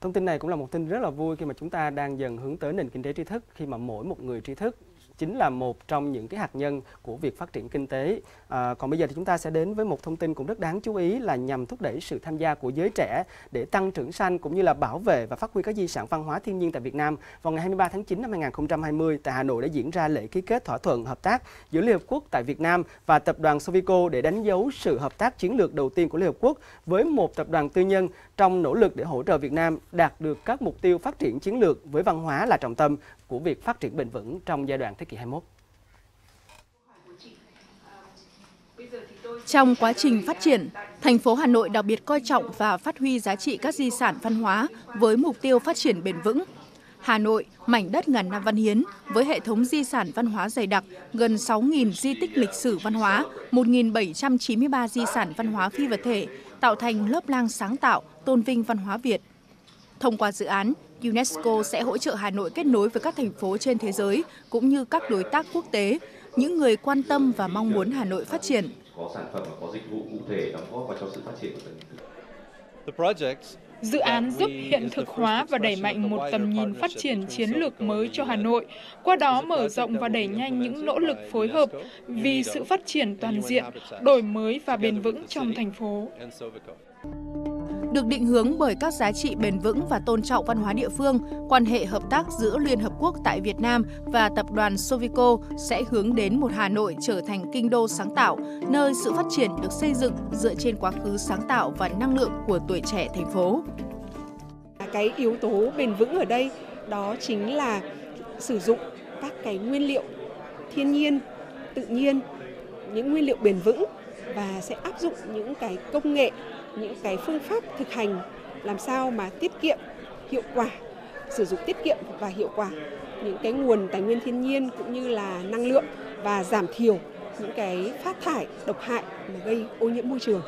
Thông tin này cũng là một tin rất là vui khi mà chúng ta đang dần hướng tới nền kinh tế tri thức, khi mà mỗi một người tri thức chính là một trong những cái hạt nhân của việc phát triển kinh tế. À, còn bây giờ thì chúng ta sẽ đến với một thông tin cũng rất đáng chú ý là nhằm thúc đẩy sự tham gia của giới trẻ để tăng trưởng xanh cũng như là bảo vệ và phát huy các di sản văn hóa thiên nhiên tại Việt Nam. Vào ngày 23 tháng 9 năm 2020 tại Hà Nội đã diễn ra lễ ký kết thỏa thuận hợp tác giữa Liên Hợp Quốc tại Việt Nam và tập đoàn Sovico để đánh dấu sự hợp tác chiến lược đầu tiên của Liên Hợp Quốc với một tập đoàn tư nhân trong nỗ lực để hỗ trợ Việt Nam đạt được các mục tiêu phát triển chiến lược với văn hóa là trọng tâm của việc phát triển bền vững trong giai đoạn thế kỷ 21. Trong quá trình phát triển, thành phố Hà Nội đặc biệt coi trọng và phát huy giá trị các di sản văn hóa với mục tiêu phát triển bền vững. Hà Nội, mảnh đất ngàn năm văn hiến, với hệ thống di sản văn hóa dày đặc, gần 6.000 di tích lịch sử văn hóa, 1.793 di sản văn hóa phi vật thể, tạo thành lớp lang sáng tạo, tôn vinh văn hóa Việt. Thông qua dự án, UNESCO sẽ hỗ trợ Hà Nội kết nối với các thành phố trên thế giới cũng như các đối tác quốc tế, những người quan tâm và mong muốn Hà Nội phát triển. Có sản phẩm và có dịch vụ cụ thể đóng góp vào cho sự phát triển của tỉnh. Dự án. Giúp hiện thực hóa và đẩy mạnh một tầm nhìn phát triển chiến lược mới cho Hà Nội, qua đó mở rộng và đẩy nhanh những nỗ lực phối hợp vì sự phát triển toàn diện, đổi mới và bền vững trong thành phố được định hướng bởi các giá trị bền vững và tôn trọng văn hóa địa phương, quan hệ hợp tác giữa Liên Hợp Quốc tại Việt Nam và tập đoàn Sovico sẽ hướng đến một Hà Nội trở thành kinh đô sáng tạo, nơi sự phát triển được xây dựng dựa trên quá khứ sáng tạo và năng lượng của tuổi trẻ thành phố. Cái yếu tố bền vững ở đây đó chính là sử dụng các cái nguyên liệu thiên nhiên, tự nhiên, những nguyên liệu bền vững và sẽ áp dụng những cái công nghệ những cái phương pháp thực hành làm sao mà tiết kiệm hiệu quả sử dụng tiết kiệm và hiệu quả những cái nguồn tài nguyên thiên nhiên cũng như là năng lượng và giảm thiểu những cái phát thải độc hại mà gây ô nhiễm môi trường.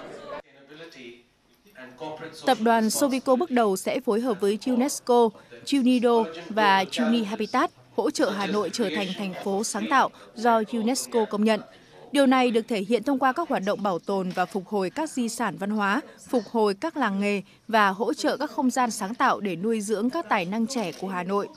Tập đoàn Sovico bước đầu sẽ phối hợp với UNESCO, UNIDO và Uni Habitat hỗ trợ Hà Nội trở thành thành phố sáng tạo do UNESCO công nhận. Điều này được thể hiện thông qua các hoạt động bảo tồn và phục hồi các di sản văn hóa, phục hồi các làng nghề và hỗ trợ các không gian sáng tạo để nuôi dưỡng các tài năng trẻ của Hà Nội.